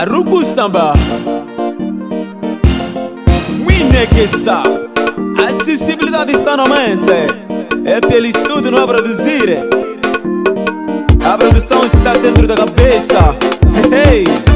Arugu Samba. Winequeça Acessibilidade está na mente. É feliz tudo, não é produzir. A produção está dentro da cabeça. Hey, hey.